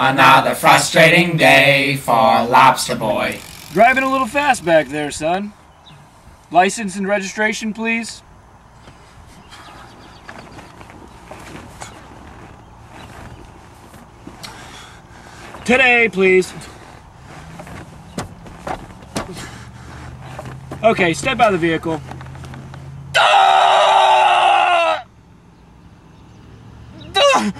Another frustrating day for Lobster Boy. Driving a little fast back there, son. License and registration, please. Today, please. Okay, step out of the vehicle. Duh! Duh!